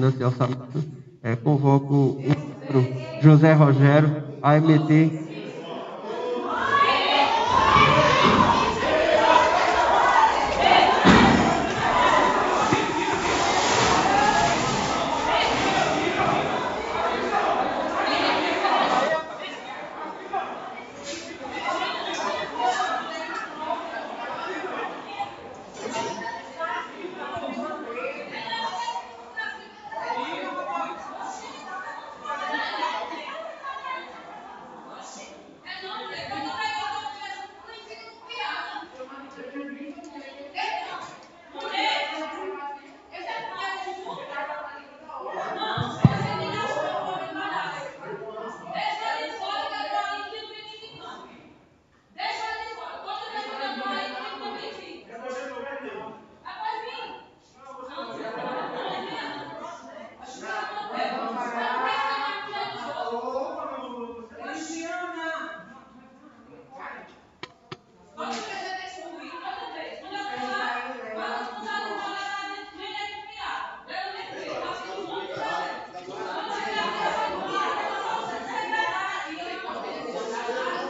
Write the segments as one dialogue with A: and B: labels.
A: Nesse orçamento, é, convoco o José Rogério a emitir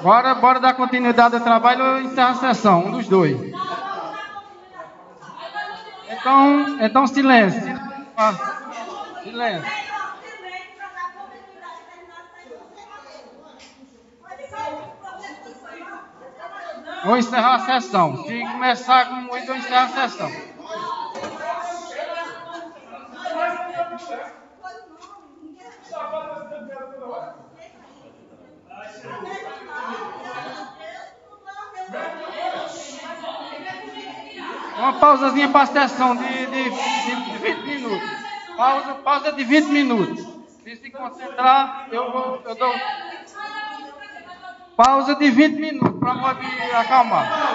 B: Bora, bora dar continuidade ao trabalho ou encerrar a sessão, um dos dois. Então, então silêncio. Silêncio. Vou encerrar a sessão. Se começar com muito, eu encerro a sessão. Uma pausazinha para a sessão de, de, de, de 20 minutos. Pausa, pausa de 20 minutos. Se se concentrar, eu vou. Eu dou. Pausa de 20 minutos para me acalmar.